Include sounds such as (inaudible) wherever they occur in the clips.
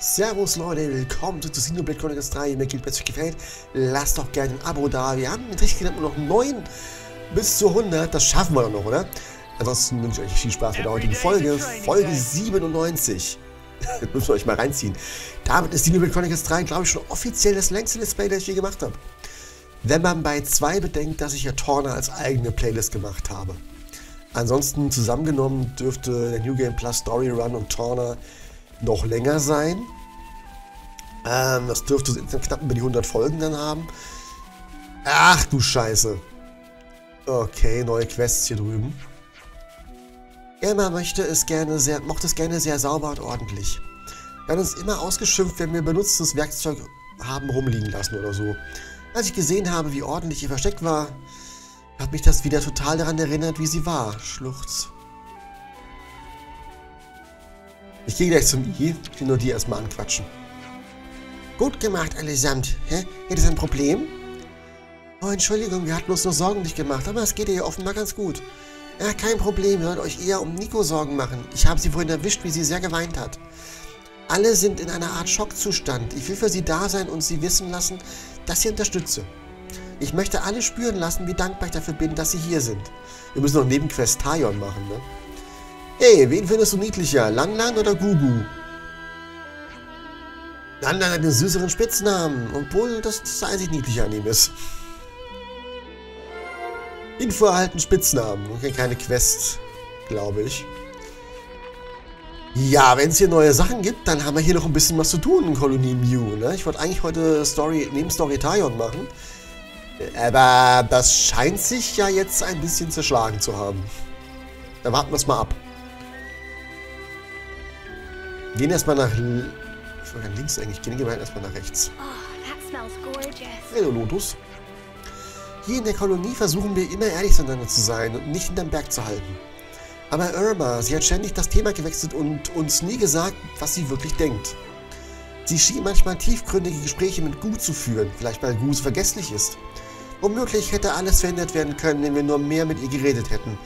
Servus Leute, willkommen zu Xenoblade Chronicles 3. Wenn euch das gefällt, lasst doch gerne ein Abo da. Wir haben mit richtig nur noch 9 bis zu 100. Das schaffen wir doch noch, oder? Ansonsten wünsche ich euch viel Spaß mit der heutigen Folge. Folge 97. das müssen wir euch mal reinziehen. Damit ist Xenoblade Chronicles 3, glaube ich, schon offiziell das längste Let's Play, das ich je gemacht habe. Wenn man bei 2 bedenkt, dass ich ja Torna als eigene Playlist gemacht habe. Ansonsten zusammengenommen dürfte der New Game Plus Story Run und Torna noch länger sein. Ähm, das dürfte knapp über die 100 Folgen dann haben. Ach du Scheiße. Okay, neue Quests hier drüben. Emma möchte es gerne sehr, mochte es gerne sehr sauber und ordentlich. Wir haben uns immer ausgeschimpft, wenn wir benutztes Werkzeug haben rumliegen lassen oder so. Als ich gesehen habe, wie ordentlich ihr Versteck war, hat mich das wieder total daran erinnert, wie sie war. Schluchz. Ich gehe gleich zum I. Ich will nur die erstmal anquatschen. Gut gemacht, allesamt. Hä? Hätte es ein Problem? Oh, Entschuldigung, wir hatten uns nur Sorgen nicht gemacht, aber es geht ihr offenbar ganz gut. Ja, kein Problem, ihr sollt euch eher um Nico Sorgen machen. Ich habe sie vorhin erwischt, wie sie sehr geweint hat. Alle sind in einer Art Schockzustand. Ich will für sie da sein und sie wissen lassen, dass ich unterstütze. Ich möchte alle spüren lassen, wie dankbar ich dafür bin, dass sie hier sind. Wir müssen noch Nebenquest Tayon machen, ne? Hey, wen findest du niedlicher? Lanlan oder Gugu? Lanlan hat einen süßeren Spitznamen, obwohl das, das einzig niedliche an ihm ist. Info erhalten Spitznamen. Okay, keine Quest, glaube ich. Ja, wenn es hier neue Sachen gibt, dann haben wir hier noch ein bisschen was zu tun in Kolonie Mew. Ne? Ich wollte eigentlich heute Story, neben Story Tayon machen. Aber das scheint sich ja jetzt ein bisschen zerschlagen zu haben. Dann warten wir es mal ab. Gehen erstmal nach... Ich wollte links eigentlich gehen, wir erstmal nach rechts. Oh, Hallo Lotus. Hier in der Kolonie versuchen wir immer ehrlich zueinander zu sein und nicht hinterm Berg zu halten. Aber Irma, sie hat ständig das Thema gewechselt und uns nie gesagt, was sie wirklich denkt. Sie schien manchmal tiefgründige Gespräche mit Gu zu führen, vielleicht weil Gu so vergesslich ist. Womöglich hätte alles verändert werden können, wenn wir nur mehr mit ihr geredet hätten.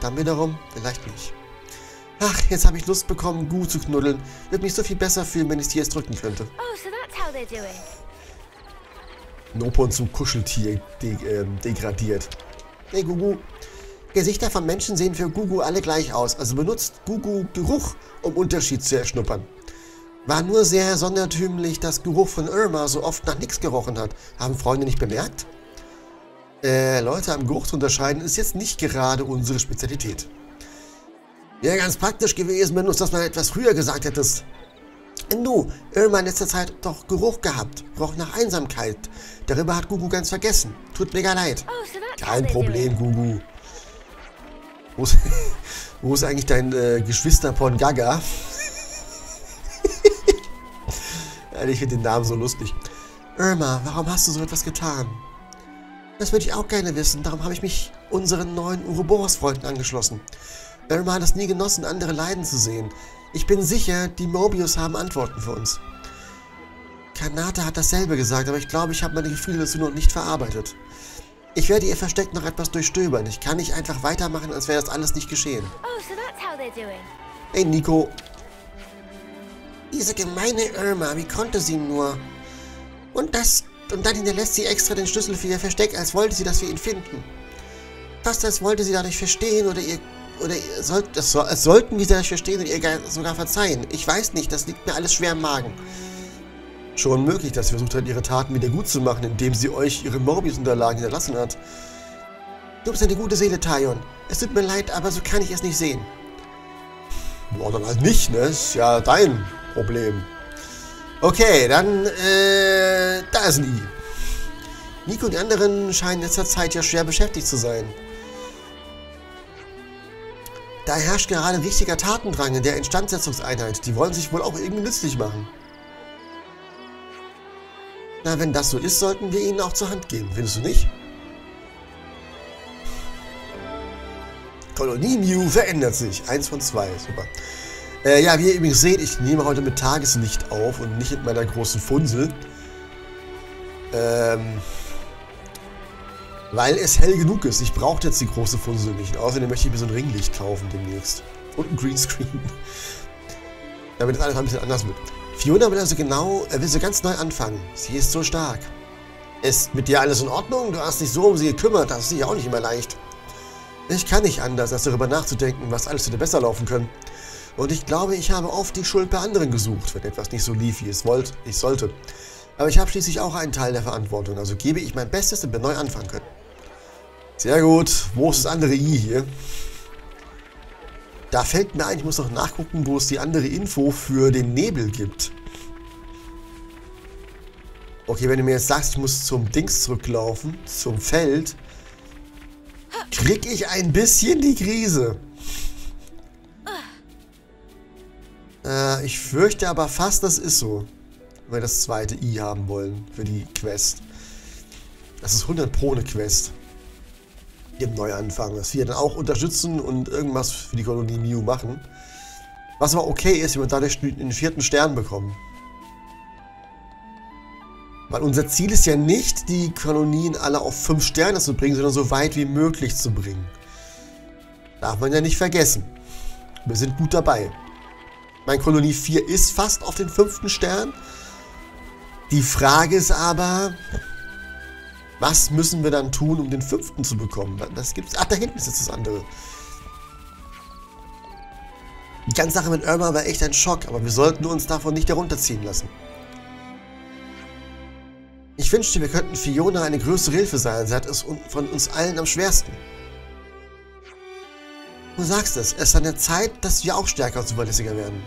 Dann wiederum vielleicht nicht. Ach, jetzt habe ich Lust bekommen, Gu zu knuddeln. Würde mich so viel besser fühlen, wenn ich sie jetzt drücken könnte. Oh, so that's how they're doing. Nopon zum Kuscheltier de äh, degradiert. Hey Gugu. Gesichter von Menschen sehen für Gugu alle gleich aus, also benutzt Gugu Geruch, um Unterschied zu erschnuppern. War nur sehr sondertümlich, dass Geruch von Irma so oft nach nichts gerochen hat. Haben Freunde nicht bemerkt? Äh, Leute am Geruch zu unterscheiden, ist jetzt nicht gerade unsere Spezialität. Wäre ganz praktisch gewesen, wenn du uns das mal etwas früher gesagt hättest. Du, Irma in letzter Zeit doch Geruch gehabt, roch nach Einsamkeit. Darüber hat Gugu ganz vergessen. Tut mega leid. Oh, Kein. Problem, Gugu. Wo ist, (laughs) wo ist eigentlich dein äh, Geschwister von Gaga? (laughs) ich finde den Namen so lustig. Irma, warum hast du so etwas getan? Das würde ich auch gerne wissen. Darum habe ich mich unseren neuen Uroboros-Freunden angeschlossen. Irma hat es nie genossen, andere leiden zu sehen. Ich bin sicher, die Mobius haben Antworten für uns. Kanata hat dasselbe gesagt, aber ich glaube, ich habe meine Gefühle dazu noch nicht verarbeitet. Ich werde ihr Versteck noch etwas durchstöbern. Ich kann nicht einfach weitermachen, als wäre das alles nicht geschehen. Oh, so that's how they're doing. Hey, Nico. Diese gemeine Irma, wie konnte sie nur? Und das... Und dann hinterlässt sie extra den Schlüssel für ihr Versteck, als wollte sie, dass wir ihn finden. Fast als wollte sie dadurch verstehen oder ihr... Oder ihr sollt, soll, es sollten wir dadurch verstehen und ihr gar, sogar verzeihen. Ich weiß nicht, das liegt mir alles schwer im Magen. Schon möglich, dass sie versucht hat, ihre Taten wieder gut zu machen, indem sie euch ihre Morbius-Unterlagen hinterlassen hat. Du bist eine gute Seele, Tayon. Es tut mir leid, aber so kann ich es nicht sehen. Boah, dann halt nicht, ne? Ist ja dein Problem. Okay, dann, äh, da ist ein I. Nico und die anderen scheinen in letzter Zeit ja schwer beschäftigt zu sein. Da herrscht gerade ein richtiger Tatendrang in der Instandsetzungseinheit. Die wollen sich wohl auch irgendwie nützlich machen. Na, wenn das so ist, sollten wir ihnen auch zur Hand gehen. Findest du nicht? Kolonie Mew verändert sich. Eins von zwei. Super. Äh, ja, wie ihr übrigens seht, ich nehme heute mit Tageslicht auf und nicht mit meiner großen Funsel. Ähm, weil es hell genug ist. Ich brauche jetzt die große Funsel nicht. Außerdem möchte ich mir so ein Ringlicht kaufen demnächst. Und ein Greenscreen. (laughs) Damit es alles ein bisschen anders wird. Fiona will also genau, er will so ganz neu anfangen. Sie ist so stark. Ist mit dir alles in Ordnung? Du hast dich so um sie gekümmert, das ist sicher auch nicht immer leicht. Ich kann nicht anders, als darüber nachzudenken, was alles hätte besser laufen können. Und ich glaube, ich habe oft die Schuld bei anderen gesucht, wenn etwas nicht so lief, wie es wollte, ich sollte. Aber ich habe schließlich auch einen Teil der Verantwortung, also gebe ich mein Bestes, damit wir neu anfangen können. Sehr gut. Wo ist das andere I hier? Da fällt mir ein, ich muss noch nachgucken, wo es die andere Info für den Nebel gibt. Okay, wenn du mir jetzt sagst, ich muss zum Dings zurücklaufen, zum Feld, krieg ich ein bisschen die Krise. Äh, ich fürchte aber fast, das ist so. Wenn wir das zweite I haben wollen für die Quest. Das ist 100 Pro eine Quest. Im Neuanfang. Dass wir dann auch unterstützen und irgendwas für die Kolonie Mew machen. Was aber okay ist, wenn wir dadurch den vierten Stern bekommen. Weil unser Ziel ist ja nicht, die Kolonien alle auf 5 Sterne zu bringen, sondern so weit wie möglich zu bringen. Darf man ja nicht vergessen. Wir sind gut dabei. Mein Kolonie 4 ist fast auf den fünften Stern. Die Frage ist aber, was müssen wir dann tun, um den fünften zu bekommen? Was gibt's? Ach, da hinten ist jetzt das andere. Die ganze Sache mit Irma war echt ein Schock, aber wir sollten uns davon nicht herunterziehen lassen. Ich wünschte, wir könnten Fiona eine größere Hilfe sein. Sie hat es von uns allen am schwersten. Du sagst es, es ist an der Zeit, dass wir auch stärker und zuverlässiger werden.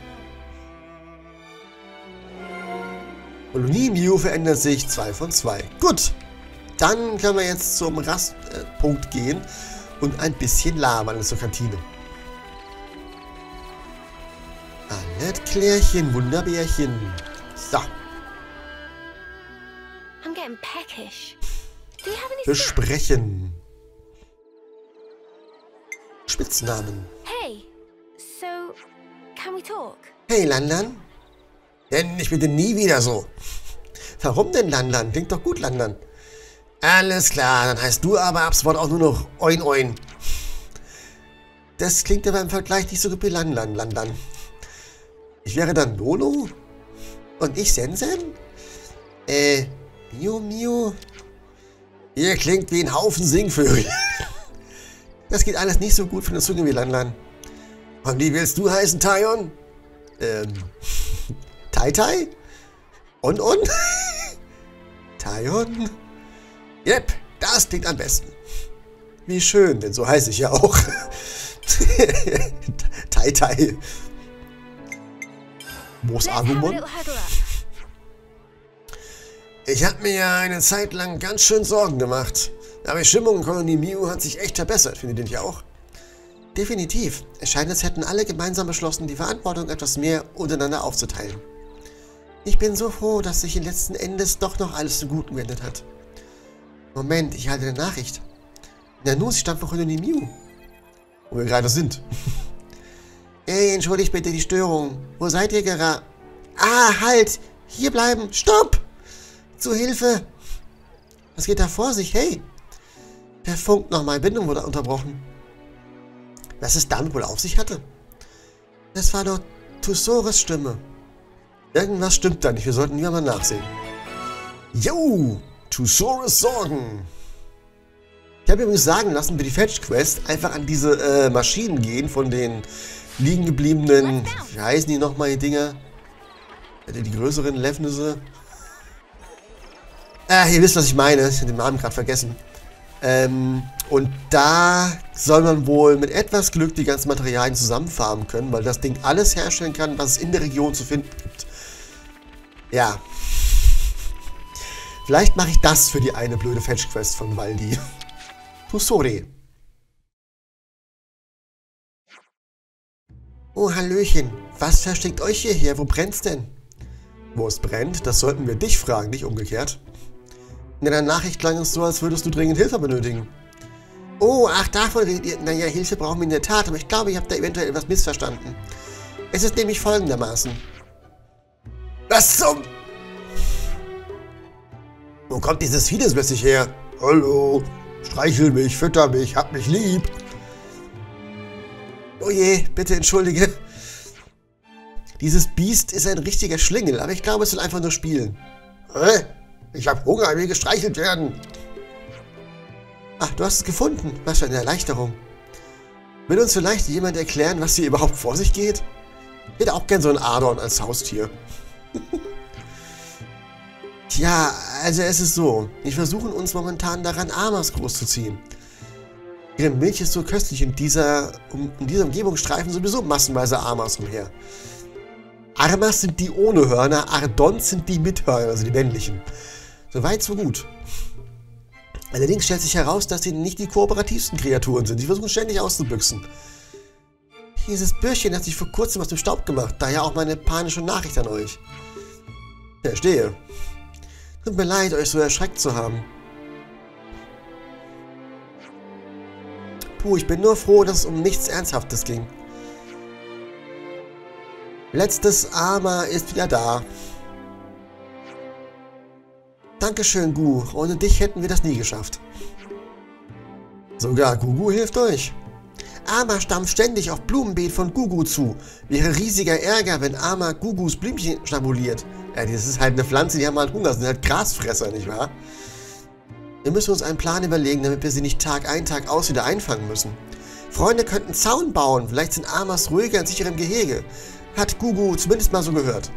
Kolonie Mew verändert sich 2 von 2. Gut, dann können wir jetzt zum Rastpunkt gehen und ein bisschen labern zur Kantine. Annette Klärchen, Wunderbärchen. So. Besprechen. Spitznamen. Hey, so can we talk? Hey, Landan. Nenn mich bitte nie wieder so. Warum denn Landan? Klingt doch gut, Landan. Alles klar, dann heißt du aber ab sofort auch nur noch Oin Oin. Das klingt aber im Vergleich nicht so gut wie Landan, Landan. Ich wäre dann Lolo? Und ich Sensen? Äh, Miu Miu? Ihr klingt wie ein Haufen Singvögel. (laughs) Das geht alles nicht so gut von der Zunge wie Lanlan. Und wie willst du heißen, Taion? Ähm, (laughs) Tai Tai? On On? (laughs) Taion? Yep, das klingt am besten. Wie schön, denn so heiße ich ja auch. (laughs) tai Tai. A Agumon? Ich habe mir ja eine Zeit lang ganz schön Sorgen gemacht. Aber die Stimmung in Kolonie Miu hat sich echt verbessert, findet ihr nicht auch? Definitiv. Es scheint, als hätten alle gemeinsam beschlossen, die Verantwortung etwas mehr untereinander aufzuteilen. Ich bin so froh, dass sich letzten Endes doch noch alles zum Guten gewendet hat. Moment, ich halte eine Nachricht. Nanu, sie stammt von Kolonie Miu. Wo wir gerade sind. (laughs) Ey, entschuldigt bitte die Störung. Wo seid ihr gerade? Ah, halt! Hier bleiben! Stopp! Zu Hilfe! Was geht da vor sich? Hey! Der Funk nochmal. Bindung wurde unterbrochen. Was es damit wohl auf sich hatte? Das war doch Tussores Stimme. Irgendwas stimmt da nicht. Wir sollten lieber mal nachsehen. Yo! Tussores Sorgen! Ich habe übrigens sagen lassen, für die Fetch-Quest einfach an diese äh, Maschinen gehen von den liegen gebliebenen, wie heißen die nochmal, die Dinger? Äh, Die größeren Lefnisse. Ah, ihr wisst, was ich meine. Ich habe den Namen gerade vergessen. Ähm, und da soll man wohl mit etwas Glück die ganzen Materialien zusammenfarmen können, weil das Ding alles herstellen kann, was es in der Region zu finden gibt. Ja. Vielleicht mache ich das für die eine blöde Fetch-Quest von Waldi. (laughs) Tussore. Oh, Hallöchen. Was versteckt euch hierher? Wo brennt's denn? Wo es brennt, das sollten wir dich fragen, nicht umgekehrt. In deiner Nachricht klang es so, als würdest du dringend Hilfe benötigen. Oh, ach, davon redet ihr. Naja, Hilfe brauchen wir in der Tat, aber ich glaube, ich habe da eventuell etwas missverstanden. Es ist nämlich folgendermaßen. Was zum... Wo kommt dieses plötzlich her? Hallo, streichel mich, fütter mich, hab mich lieb. Oh je, bitte entschuldige. Dieses Biest ist ein richtiger Schlingel, aber ich glaube, es will einfach nur spielen. Hä? Ich habe Hunger, ich will gestreichelt werden. Ach, du hast es gefunden. Was für eine Erleichterung. Will uns vielleicht jemand erklären, was hier überhaupt vor sich geht? Ich hätte auch gern so ein Adon als Haustier. (laughs) Tja, also es ist so. Wir versuchen uns momentan daran, Amas großzuziehen. Ihre Milch ist so köstlich und dieser, um, in dieser Umgebung streifen sowieso massenweise Amas umher. Armas sind die ohne Hörner, Ardons sind die mit Hörnern, also die männlichen. Soweit, so gut. Allerdings stellt sich heraus, dass sie nicht die kooperativsten Kreaturen sind. Sie versuchen ständig auszubüchsen. Dieses Bürschchen hat sich vor kurzem aus dem Staub gemacht, daher auch meine panische Nachricht an euch. Verstehe. Tut mir leid, euch so erschreckt zu haben. Puh, ich bin nur froh, dass es um nichts Ernsthaftes ging. Letztes Armer ist wieder da. Dankeschön, Gu. Ohne dich hätten wir das nie geschafft. Sogar Gugu hilft euch. Ama stampft ständig auf Blumenbeet von Gugu zu. Wäre riesiger Ärger, wenn Ama Gugus Blümchen schnabuliert. Ja, das ist halt eine Pflanze, die haben halt Hunger, das sind halt Grasfresser, nicht wahr? Wir müssen uns einen Plan überlegen, damit wir sie nicht Tag ein, Tag aus wieder einfangen müssen. Freunde könnten Zaun bauen, vielleicht sind Amas ruhiger in sicherem Gehege. Hat Gugu zumindest mal so gehört.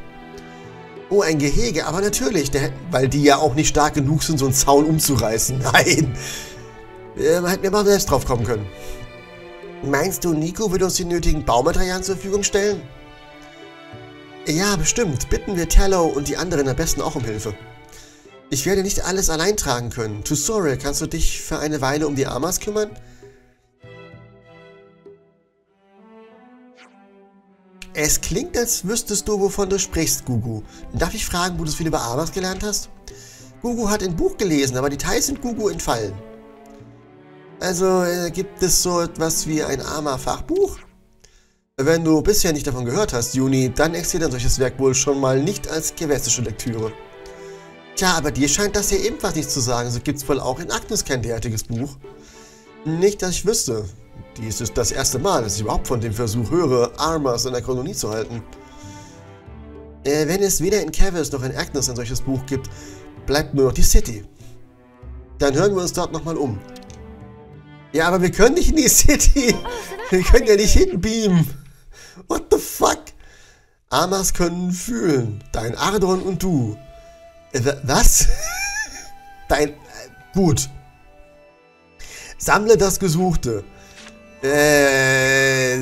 Oh, ein Gehege, aber natürlich, weil die ja auch nicht stark genug sind, so einen Zaun umzureißen. (laughs) Nein. Äh, hätten wir mal selbst drauf kommen können. Meinst du, Nico wird uns die nötigen Baumaterialien zur Verfügung stellen? Ja, bestimmt. Bitten wir Tallow und die anderen am besten auch um Hilfe. Ich werde nicht alles allein tragen können. Tusore, kannst du dich für eine Weile um die Amas kümmern? Es klingt, als wüsstest du, wovon du sprichst, Gugu. Darf ich fragen, wo du so viel über Amas gelernt hast? Gugu hat ein Buch gelesen, aber Details sind Gugu entfallen. Also äh, gibt es so etwas wie ein Ama-Fachbuch? Wenn du bisher nicht davon gehört hast, Juni, dann existiert ein solches Werk wohl schon mal nicht als gewässische Lektüre. Tja, aber dir scheint das hier ebenfalls nichts zu sagen, so gibt's wohl auch in Agnes kein derartiges Buch. Nicht, dass ich wüsste. Dies ist das erste Mal, dass ich überhaupt von dem Versuch höre, Armas in der Kolonie zu halten. Äh, wenn es weder in Cavis noch in Agnes ein solches Buch gibt, bleibt nur noch die City. Dann hören wir uns dort nochmal um. Ja, aber wir können nicht in die City. Wir können ja nicht hinbeamen. What the fuck? Amas können fühlen. Dein Ardon und du. Äh, was? (laughs) Dein... Äh, gut. Sammle das Gesuchte. Äh...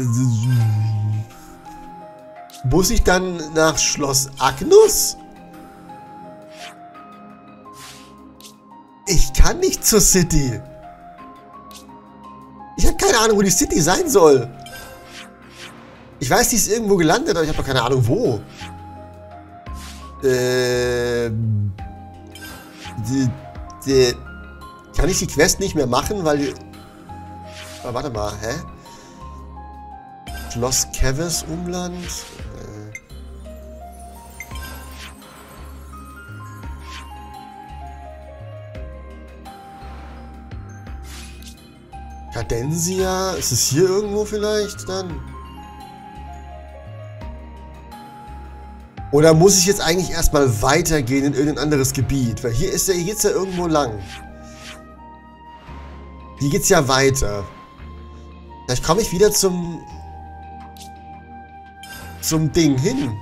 Muss ich dann nach Schloss Agnus? Ich kann nicht zur City. Ich habe keine Ahnung, wo die City sein soll. Ich weiß, die ist irgendwo gelandet, aber ich habe keine Ahnung, wo. Ähm... Die, die, kann ich die Quest nicht mehr machen, weil die... Oh, warte mal, hä? Schloss Kevis Umland? Äh. Ist es hier irgendwo vielleicht dann? Oder muss ich jetzt eigentlich erstmal weitergehen in irgendein anderes Gebiet? Weil hier ist ja, hier geht's ja irgendwo lang. Hier geht's ja weiter. Vielleicht komme ich wieder zum... zum Ding hin.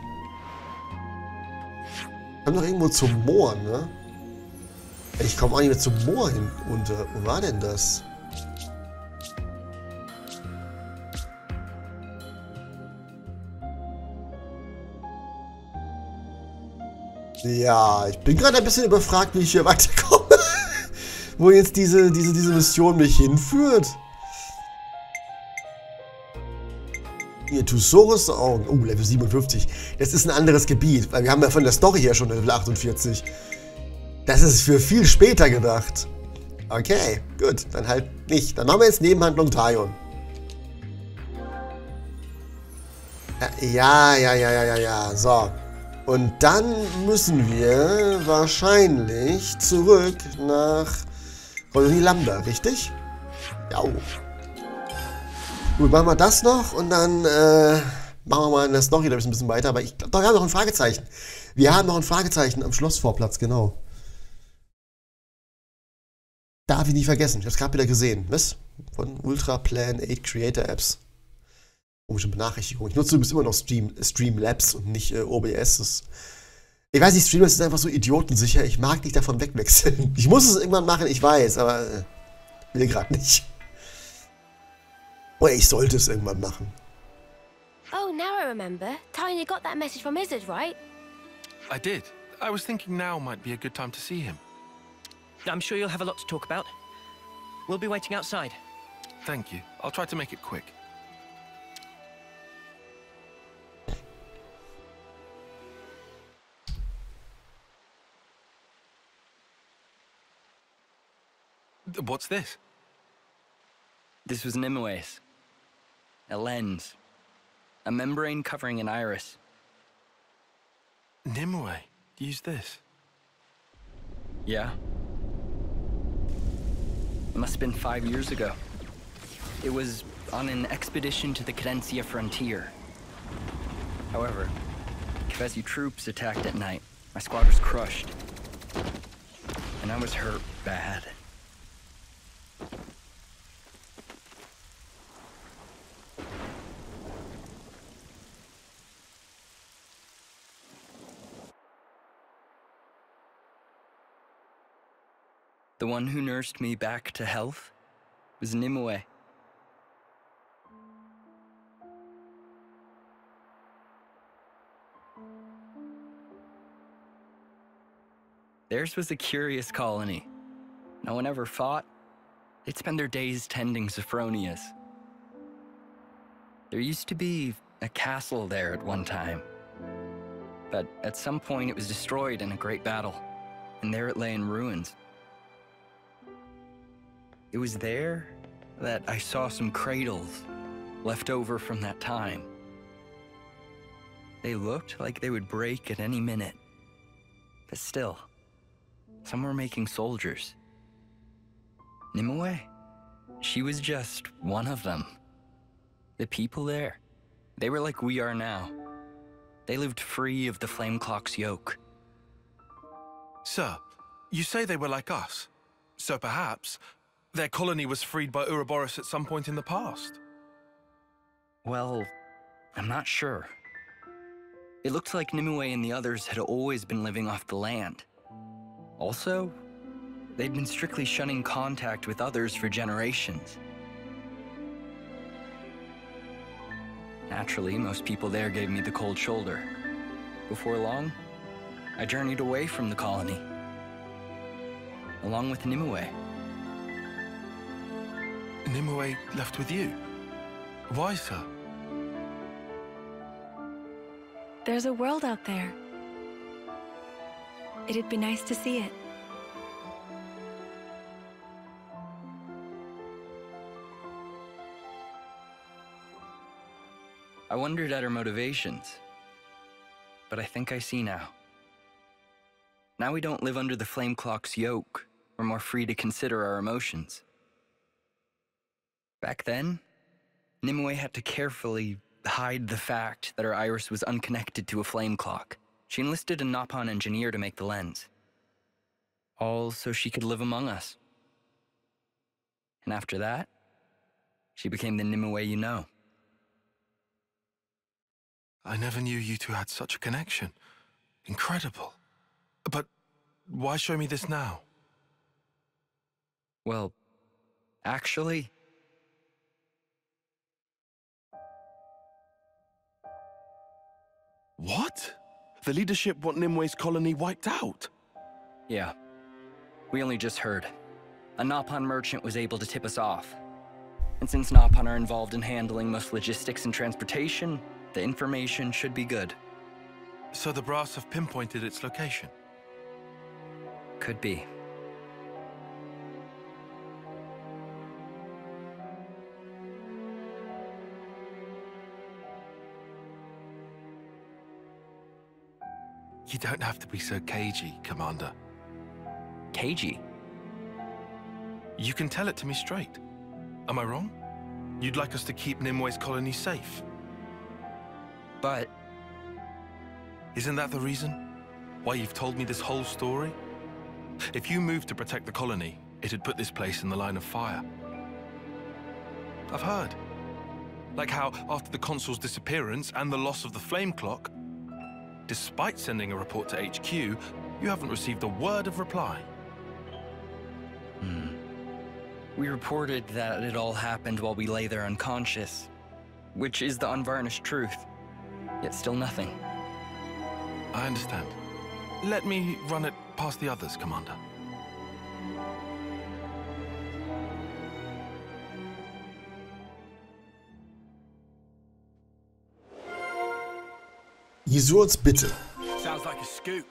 Ich komme doch irgendwo zum Moor, ne? Ich komme auch nicht mehr zum Moor hin unter. Wo war denn das? Ja, ich bin gerade ein bisschen überfragt, wie ich hier (laughs) weiterkomme. Wo jetzt diese, diese, diese Mission mich hinführt. Hier, Tusaurus Augen. Oh, Level 57. Das ist ein anderes Gebiet, weil wir haben ja von der Story her schon Level 48. Das ist für viel später gedacht. Okay, gut, dann halt nicht. Dann machen wir jetzt Nebenhandlung Taion. Ja, ja, ja, ja, ja, ja. So. Und dann müssen wir wahrscheinlich zurück nach Kolonie Lambda, richtig? Ja. Gut, machen wir das noch und dann äh, machen wir mal in der Story ein bisschen weiter, aber ich glaube, wir haben noch ein Fragezeichen. Wir haben noch ein Fragezeichen am Schlossvorplatz, genau. Darf ich nicht vergessen. Ich habe es gerade wieder gesehen. Was? Von Ultra Plan 8 Creator Apps. Komische Benachrichtigung. Ich nutze übrigens immer noch Stream, Streamlabs und nicht äh, OBS. Das, ich weiß nicht, Streamlabs ist einfach so idiotensicher. Ich mag nicht davon wegwechseln. (laughs) Ich muss es irgendwann machen, ich weiß, aber äh, will gerade nicht. Oder ich sollte es irgendwann machen. Oh, now I remember. Tiny got that message from Izzard, right? I did. I was thinking now might be a good time to see him. I'm sure you'll have a lot to talk about. We'll be waiting outside. Thank you. I'll try to make it quick. What's this? This was an Nimue's. A lens. A membrane covering an iris. Nimue. Use this. Yeah. It must have been five years ago. It was on an expedition to the Cadencia frontier. However, Kefesi troops attacked at night. My squad was crushed. And I was hurt bad. The one who nursed me back to health was Nimue. Theirs was a curious colony. No one ever fought. They'd spend their days tending Sophronias. There used to be a castle there at one time. But at some point it was destroyed in a great battle, and there it lay in ruins. It was there that I saw some cradles left over from that time. They looked like they would break at any minute. But still, some were making soldiers. Nimue, she was just one of them. The people there, they were like we are now. They lived free of the flame clock's yoke. Sir, you say they were like us. So perhaps their colony was freed by Ouroboros at some point in the past. Well, I'm not sure. It looked like Nimue and the others had always been living off the land. Also, they'd been strictly shunning contact with others for generations. Naturally, most people there gave me the cold shoulder. Before long, I journeyed away from the colony, along with Nimue. Nimue left with you. Why, sir? There's a world out there. It'd be nice to see it. I wondered at her motivations, but I think I see now. Now we don't live under the flame clock's yoke. We're more free to consider our emotions. Back then, Nimue had to carefully hide the fact that her iris was unconnected to a flame clock. She enlisted a Nopon engineer to make the lens. All so she could live among us. And after that, she became the Nimue you know. I never knew you two had such a connection. Incredible. But why show me this now? Well, actually, What? The leadership want Nimue's colony wiped out? yeah. We only just heard. A Nopon merchant was able to tip us off. And since Nopon are involved in handling most logistics and transportation, the information should be good. So the brass have pinpointed its location. Could be. You don't have to be so cagey, Commander. Cagey. You can tell it to me straight. Am I wrong? You'd like us to keep Nimue's colony safe? But Isn't that the reason? Why you've told me this whole story? If you moved to protect the colony, it'd put this place in the line of fire. I've heard. Like how, after the consul's disappearance and the loss of the flame clock, despite sending a report to HQ, you haven't received a word of reply. Hmm. we reported that it all happened while we lay there unconscious, which is the unvarnished truth. Yet still nothing. I understand. Let me run it past the others, Commander. Bitte. Like a scoop.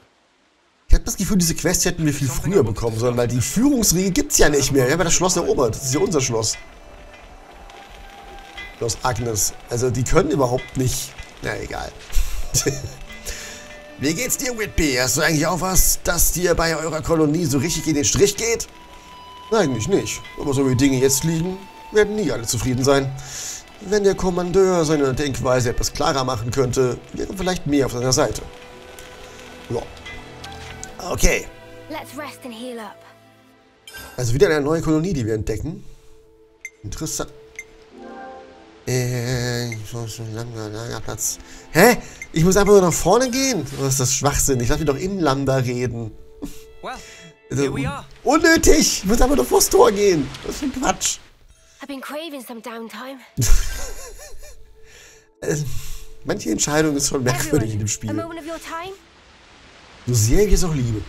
Ich habe das Gefühl, diese Quest hätten wir viel früher bekommen sollen, weil die Führungsriege gibt's ja nicht mehr. Wir haben ja das Schloss erobert. Das ist ja unser Schloss. Schloss Agnes. Also, die können überhaupt nicht. Na, egal. (laughs) Wie geht's dir, Whitby? Hast du eigentlich auch was, das dir bei eurer Kolonie so richtig in den Strich geht? Eigentlich nicht. Aber so wie Dinge jetzt liegen, werden nie alle zufrieden sein. Wenn der Kommandeur seine Denkweise etwas klarer machen könnte, wäre vielleicht mehr auf seiner Seite. Ja. Okay. Let's rest and heal up. Also wieder eine neue Kolonie, die wir entdecken. Interessant. Äh, ich muss schon langer, langer Platz. Hä? Ich muss einfach nur nach vorne gehen? Was ist das Schwachsinn? Ich lass mich doch Inlander reden. Well, Also, here we are. unnötig! Ich muss einfach nur vors Tor gehen. Was für ein Quatsch. I've been craving some downtime. (laughs) Manche Entscheidung ist schon merkwürdig in dem Spiel. moment of? So sehr ich es auch liebe.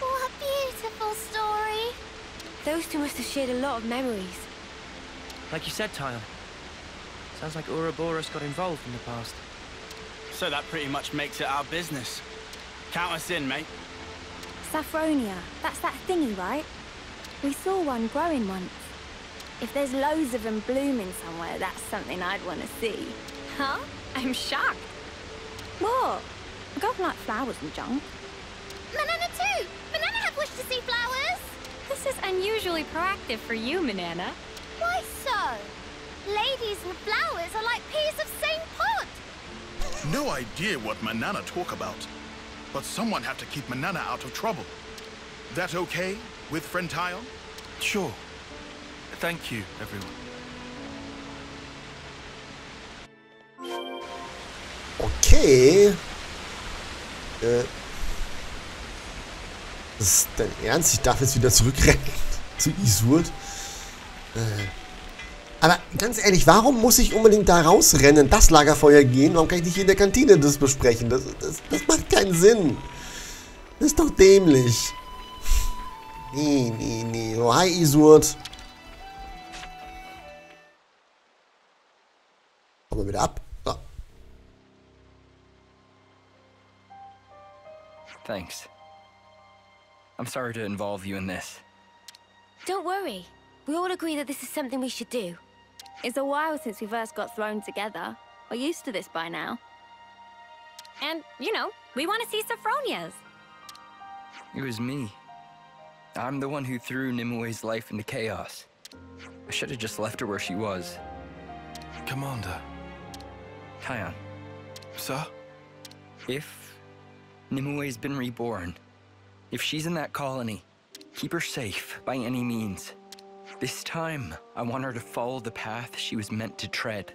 What a beautiful story. Those two must have shared a lot of memories. Like you said, Tyon. Sounds like Ouroboros got involved in the past. So that pretty much makes it our business. Count us in, mate. Saffronia, that's that thingy, right? We saw one growing once. If there's loads of them blooming somewhere, that's something I'd want to see. Huh? I'm shocked. What? A girl like flowers and junk. Banana too! Banana have wished to see flowers! This is unusually proactive for you, Manana. Why so? Ladies and flowers are like peas of same pod! (laughs) No idea what Manana talk about. But someone have to keep Manana out of trouble. That okay with friend Tyon? Sure. Thank you, everyone. Okay. Äh. Das ist dein Ernst? Ich darf jetzt wieder zurückrennen (laughs) zu Isurt. Äh. Aber ganz ehrlich, warum muss ich unbedingt da rausrennen, das Lagerfeuer gehen? Warum kann ich nicht hier in der Kantine das besprechen? Das, das, das macht keinen Sinn. Das ist doch dämlich. Nee, nee, nee. So, hi Isurt. Kommen wir wieder ab. So. Thanks. I'm sorry to involve you in this. Don't worry. We all agree that this is something we should do. It's a while since we first got thrown together. We're used to this by now. And, you know, we want to see Sophronia's. It was me. I'm the one who threw Nimue's life into chaos. I should have just left her where she was. Commander. Tyon, Sir? if Nimue's been reborn, if she's in that colony, keep her safe by any means. This time, I want her to follow the path she was meant to tread.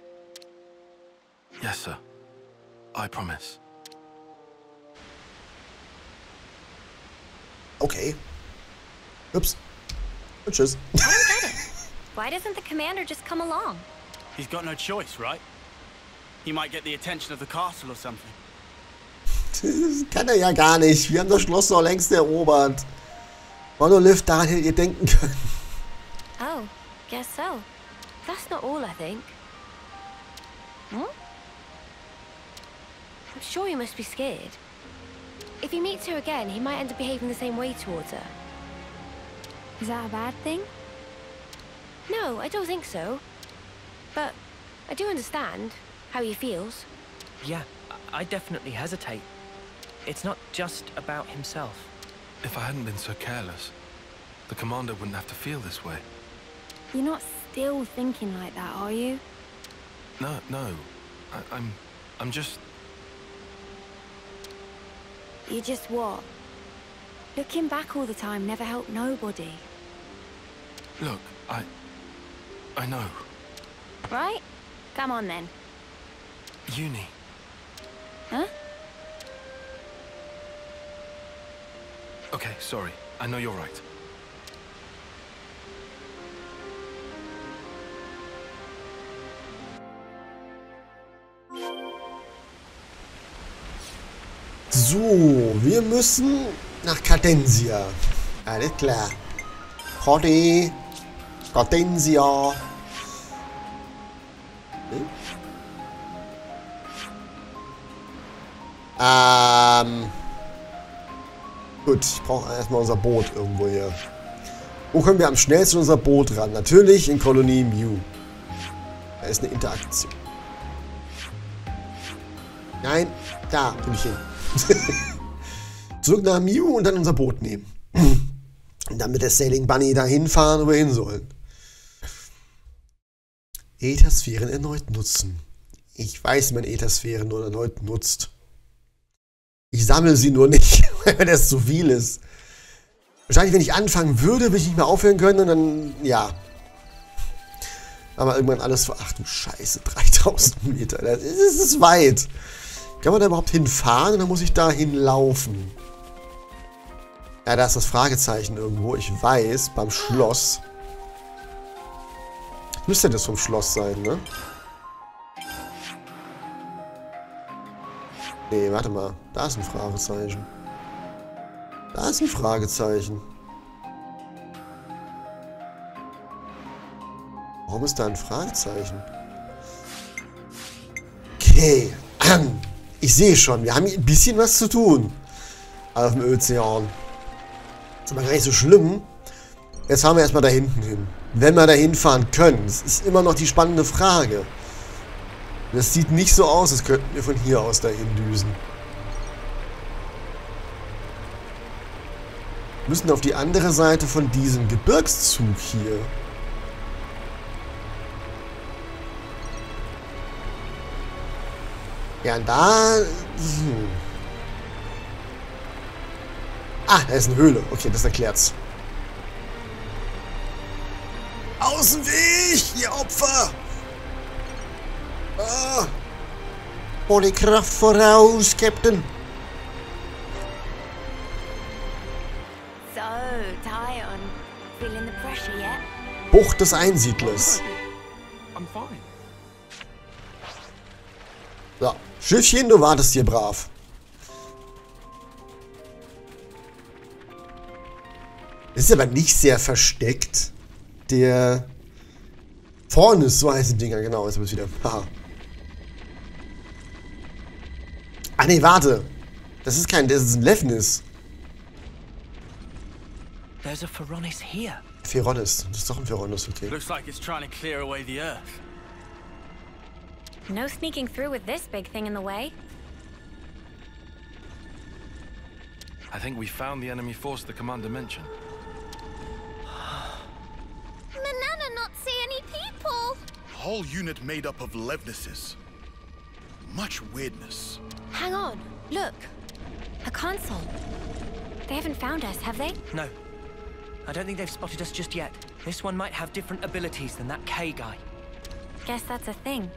Yes, sir. I promise. Okay. Ups. Und tschüss. Why doesn't the commander just come along? He's got no choice, right? He might get the attention of the castle or something. Das (laughs) kann er ja gar nicht. Wir haben das Schloss noch längst erobert. Monolith, daran hättet ihr denken können. Oh, guess so. That's not all, I think. Hmm? I'm sure he must be scared. If he meets her again, he might end up behaving the same way towards her. Is that a bad thing? No, I don't think so. But I do understand how he feels. Yeah, I- I definitely hesitate. It's not just about himself. If I hadn't been so careless, the commander wouldn't have to feel this way. You're not still thinking like that, are you? No, no. I, I'm. I'm just. You just what? Looking back all the time never helped nobody. Look, I. I know. Right? Come on then. Uni. Huh? Okay, sorry. I know you're right. So, wir müssen nach Cadensia. Alles klar. Cade. Cadensia. Hm? Ähm. Gut, ich brauche erstmal unser Boot irgendwo hier. Wo können wir am schnellsten unser Boot ran? Natürlich in Kolonie Mew. Da ist eine Interaktion. Nein, da bin ich hin. (laughs) Zurück nach Mew und dann unser Boot nehmen. Und dann mit der Sailing Bunny dahin fahren, wo wir hin sollen. Äthersphären erneut nutzen. Ich weiß, man Äthersphären nur erneut nutzt. Ich sammle sie nur nicht, (laughs) weil das zu viel ist. Wahrscheinlich, wenn ich anfangen würde, würde ich nicht mehr aufhören können und dann, ja. Aber irgendwann alles vor. Ach du Scheiße, (laughs) 3000 Meter. Das ist, das ist weit. Kann man da überhaupt hinfahren oder muss ich da hinlaufen? Ja, da ist das Fragezeichen irgendwo. Ich weiß, beim Schloss. Müsste das vom Schloss sein, ne? Nee, warte mal. Da ist ein Fragezeichen. Da ist ein Fragezeichen. Warum ist da ein Fragezeichen? Okay. Ich sehe schon, wir haben hier ein bisschen was zu tun. Auf dem Ozean. ist aber gar nicht so schlimm. Jetzt fahren wir erstmal da hinten hin. Wenn wir da hinfahren können. Das ist immer noch die spannende Frage. Das sieht nicht so aus, als könnten wir von hier aus dahin düsen. Wir müssen auf die andere Seite von diesem Gebirgszug hier. Ja, da... Hm. Ah, da ist eine Höhle. Okay, das erklärt's. Aus dem Weg, ihr Opfer! Ah. Die Kraft voraus, Captain. So, Tyon. Feeling the pressure yet? Bucht des Einsiedlers. I'm fine. So, Schiffchen, du wartest hier brav. Das ist aber nicht sehr versteckt. Der vorne ist so heißen Dinger, genau, jetzt muss wieder. (laughs) Haha. Ah nee, warte. Das ist kein, das ist ein Lefnis. There's a Feronis here. Feronis. Das ist doch ein Feronis, okay. Looks like it's trying to clear away the earth. No sneaking through with this big thing in the way. I think we found the enemy force the commander mentioned. Whole unit made up of Levnises. Much weirdness. Hang on. Look. A console. They haven't found us, have they? No. I don't think they've spotted us just yet. This one might have different abilities than that K guy. Guess that's a thing.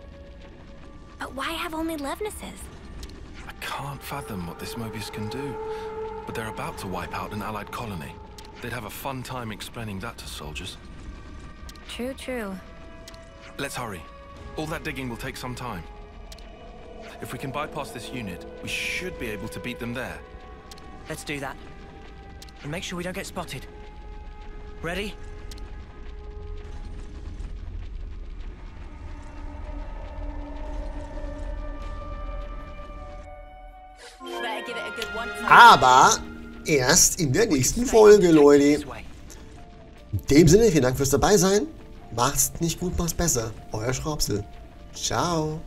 But why have only Levnesses? I can't fathom what this Mobius can do. But they're about to wipe out an allied colony. They'd have a fun time explaining that to soldiers. True, true. Let's hurry. All that digging will take some time. If we can bypass this unit, we should be able to beat them there. Let's do that. And make sure we don't get spotted. Ready? Better give it a good one. Aber erst in der nächsten Folge, Leute. This way. In dem Sinne, vielen Dank fürs dabei Macht's nicht gut, macht's besser. Euer Schraubsel. Ciao.